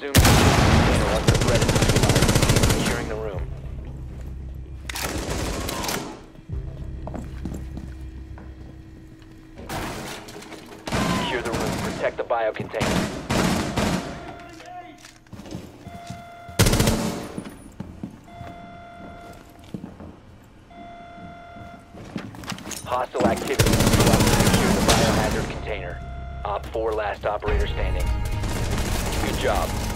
Resume container once the threat is neutralized. Securing the room. Secure the room. Protect the biocontainer. Hostile activity. Secure the biohazard container. Op 4 last operator standing. Good job.